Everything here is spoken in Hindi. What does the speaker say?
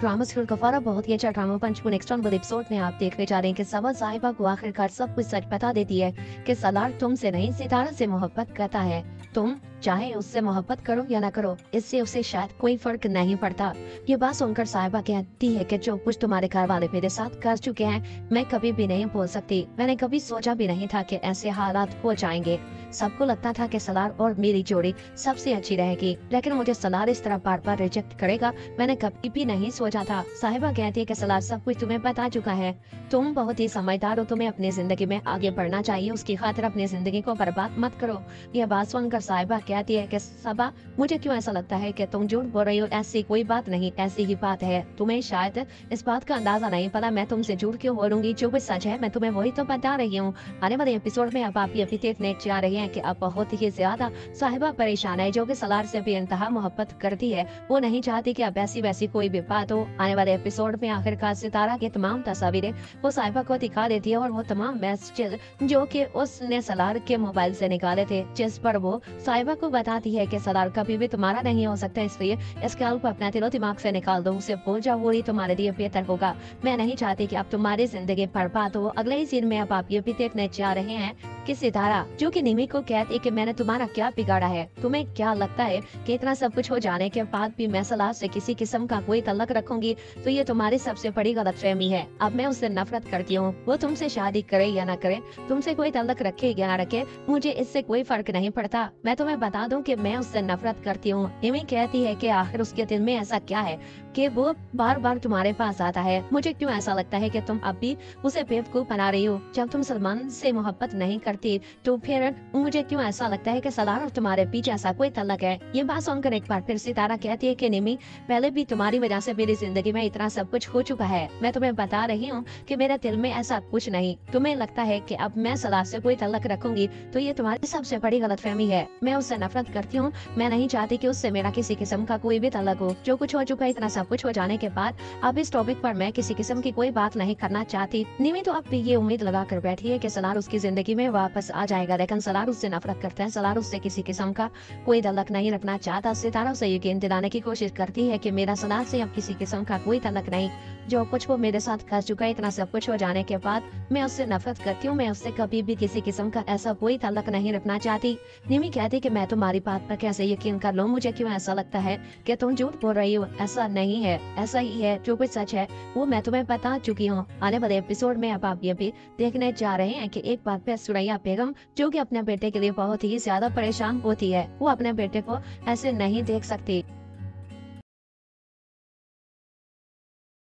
ड्रामा सीरियल कफारा बहुत ही अच्छा ड्रामा पंच को एपिसोड में आप देखने जा रहे हैं कि सवा साहिबा को आखिरकार सब कुछ सच बता देती है कि सलार तुम तुमसे नहीं, सितारा से मोहब्बत करता है। तुम चाहे उससे मोहब्बत करो या ना करो, इससे उसे शायद कोई फ़र्क नहीं पड़ता। ये बात सुनकर साहिबा कहती है कि जो कुछ तुम्हारे घर वाले मेरे साथ कर चुके हैं, मैं कभी भी नहीं भूल सकती। मैंने कभी सोचा भी नहीं था कि ऐसे हालात हो जाएँगे। सबको लगता था कि सलार और मेरी जोड़ी सबसे अच्छी रहेगी, लेकिन मुझे सलार इस तरह बार बार रिजेक्ट करेगा, मैंने कभी भी नहीं सोचा था। साहिबा कहती है कि सलार सब कुछ तुम्हें बता चुका है। तुम बहुत ही समझदार हो, तुम्हें अपनी ज़िंदगी में आगे बढ़ना चाहिए, उसकी खातिर अपनी ज़िंदगी को बर्बाद मत करो। यह बात सुनकर साहिबा कहती है कि, सबा, मुझे क्यों ऐसा लगता है कि तुम झूठ बोल रही हो? ऐसी कोई बात नहीं, ऐसी ही बात है। तुम्हें शायद इस बात का अंदाज़ा नहीं पता मैं तुमसे झूठ क्यों बोलूँगी? जो भी सच है, मैं तुम्हें वही तो बता रही हूँ। आने वाले एपिसोड में अब आप ये भी देखने जा रही हैं कि अब बहुत ही ज़्यादा साहिबा परेशान है, जो की सलार से भी इंतहा मोहब्बत करती है। वो नहीं चाहती की अब ऐसी वैसी कोई भी बात हो। आने वाले एपिसोड में आखिरकार सितारा के तमाम तस्वीरें वो साहिबा को दिखा देती है और वो तमाम मैसेज जो की उसने सलार के मोबाइल से निकाले थे, जिस पर वो साहिबा को बताती है कि सरदार कभी भी तुम्हारा नहीं हो सकता, इसलिए इस ख्याल को अपना दिलो दिमाग से निकाल दो। उसे भूल जाओ, वही तुम्हारे लिए बेहतर होगा। मैं नहीं चाहती कि अब तुम्हारी ज़िंदगी बर्बाद हो। अगले ही सीन में अब आप ये भी देखने जा रहे हैं कि सितारा, जो कि निमी को कहती कि मैंने तुम्हारा क्या बिगाड़ा है? तुम्हें क्या लगता है कि इतना सब कुछ हो जाने के बाद भी मैं सलाह से किसी किस्म का कोई तलक रखूँगी? तो ये तुम्हारी सबसे बड़ी गलत फहमी है। अब मैं उससे नफरत करती हूँ। वो तुमसे शादी करे या ना करे, तुमसे कोई तलक रखे या ना रखे, मुझे इससे कोई फ़र्क नहीं पड़ता। मैं तुम्हें बता दूँ की मैं उससे नफरत करती हूँ। निमी कहती है की आखिर उसके दिल में ऐसा क्या है कि वो बार बार तुम्हारे पास आता है। मुझे क्यों ऐसा लगता है कि तुम अब भी उसे बेवकूफ़ बना रही हो? जब तुम सलमान से मोहब्बत नहीं करती। तो फिर मुझे क्यों ऐसा लगता है कि सलार और तुम्हारे पीछे ऐसा कोई तलक है? ये बात सुनकर एक बार फिर सितारा कहती है कि, निमी, पहले भी तुम्हारी वजह से मेरी ज़िंदगी में इतना सब कुछ हो चुका है। मैं तुम्हें बता रही हूँ कि मेरे दिल में ऐसा कुछ नहीं। तुम्हें लगता है कि अब मैं सलार से कोई तलक रखूँगी तो ये तुम्हारी सबसे बड़ी गलत है। मैं उससे नफरत करती हूँ। मैं नहीं चाहती की उससे मेरा किसी किस्म का कोई भी तलक हो। जो कुछ हो चुका है, इतना सब कुछ हो जाने के बाद अब इस टॉपिक पर मैं किसी किस्म की कोई बात नहीं करना चाहती। निमी तो अब भी ये उम्मीद लगा कर बैठी है कि सलार उसकी ज़िंदगी में वापस आ जाएगा। लेकिन सलार उससे नफरत करता है। सलार उससे किसी किस्म का कोई तलक नहीं रखना चाहता। सितारा उसे यकीन दिलाने की कोशिश करती है कि मेरा सलार से अब किसी किस्म का कोई तलक नहीं। जो कुछ वो मेरे साथ कर चुका है, इतना सब कुछ हो जाने के बाद मैं उससे नफरत करती हूँ। मैं उससे कभी भी किसी किस्म का ऐसा कोई तलक नहीं रखना चाहती। निमी कहती कि मैं तुम्हारी बात पर कैसे यकीन कर लूँ? मुझे क्यों ऐसा लगता है कि तुम झूठ बोल रही हो? ऐसा नहीं है। ऐसा ही है। जो कुछ सच है, वो मैं तुम्हें बता चुकी हूँ। आने वाले एपिसोड में अब आप ये भी देखने जा रहे हैं की एक बार फिर सुरैया बेगम, जो कि अपने बेटे के लिए बहुत ही ज़्यादा परेशान होती है, वो अपने बेटे को ऐसे नहीं देख सकती।